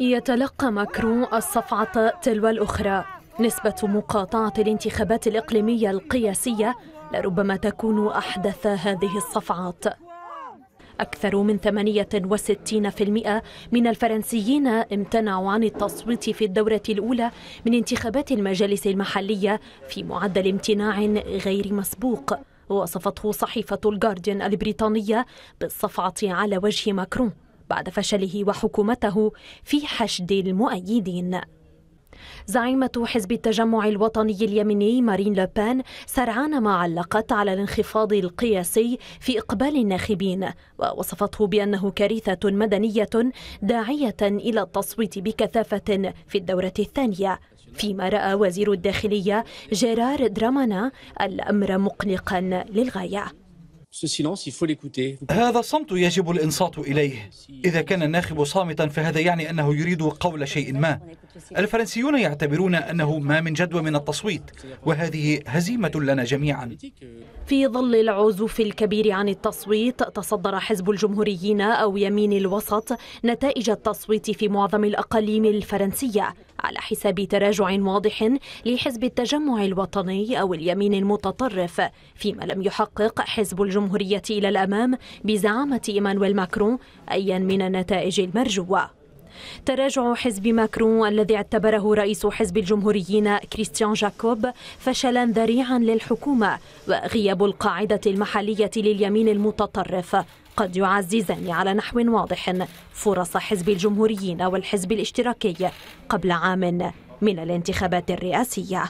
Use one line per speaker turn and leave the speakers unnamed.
يتلقى ماكرون الصفعة تلو الأخرى. نسبة مقاطعة الانتخابات الإقليمية القياسية لربما تكون أحدث هذه الصفعات. أكثر من 68% من الفرنسيين امتنعوا عن التصويت في الدورة الأولى من انتخابات المجالس المحلية في معدل امتناع غير مسبوق. وصفته صحيفة الجارديان البريطانية بالصفعة على وجه ماكرون بعد فشله وحكومته في حشد المؤيدين. زعيمة حزب التجمع الوطني اليميني مارين لوبان سرعان ما علقت على الانخفاض القياسي في إقبال الناخبين ووصفته بأنه كارثة مدنية داعية إلى التصويت بكثافة في الدورة الثانية. فيما رأى وزير الداخلية جيرار درامانا الأمر مقلقا للغاية.
هذا الصمت يجب الإنصات إليه. إذا كان الناخب صامتا فهذا يعني أنه يريد قول شيء ما. الفرنسيون يعتبرون أنه ما من جدوى من التصويت وهذه هزيمة لنا جميعا.
في ظل العزوف الكبير عن التصويت تصدر حزب الجمهوريين أو يمين الوسط نتائج التصويت في معظم الأقاليم الفرنسية. على حساب تراجع واضح لحزب التجمع الوطني أو اليمين المتطرف فيما لم يحقق حزب الجمهورية إلى الأمام بزعامة إيمانويل ماكرون أيا من النتائج المرجوة. تراجع حزب ماكرون الذي اعتبره رئيس حزب الجمهوريين كريستيان جاكوب فشلا ذريعا للحكومة وغياب القاعدة المحلية لليمين المتطرف. قد يعززان على نحو واضح فرص حزب الجمهوريين والحزب الاشتراكي قبل عام من الانتخابات الرئاسية.